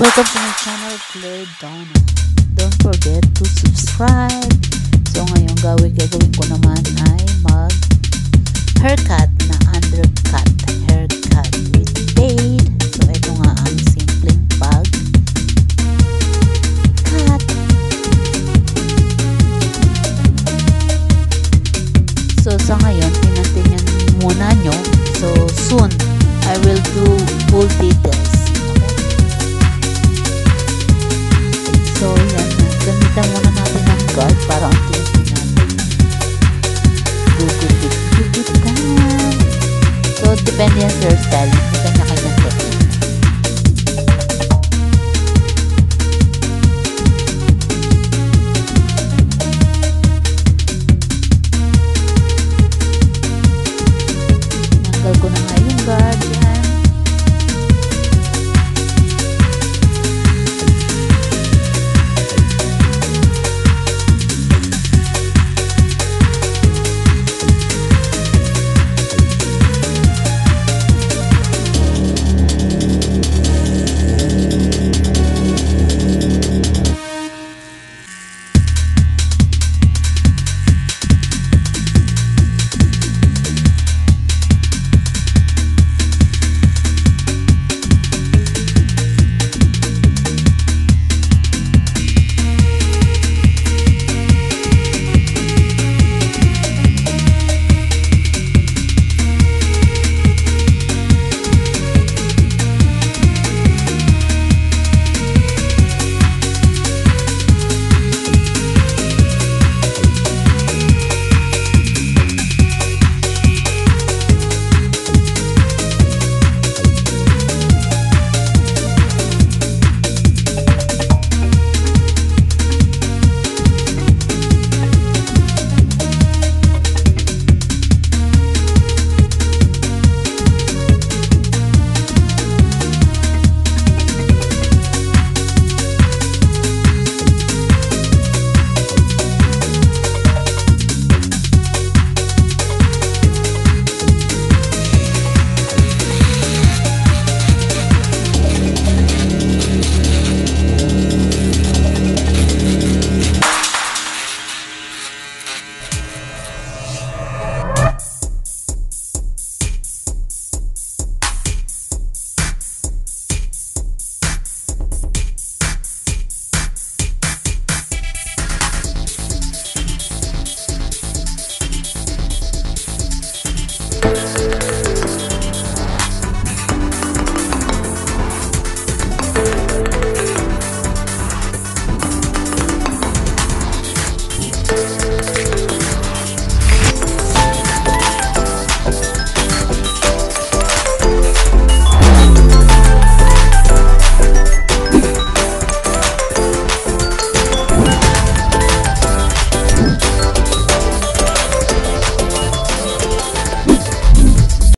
Welcome to my channel, Claire Donna. Don't forget to subscribe. So ngayon gawin, gagawin ko naman ay mag haircut na undercut haircut experience yourself.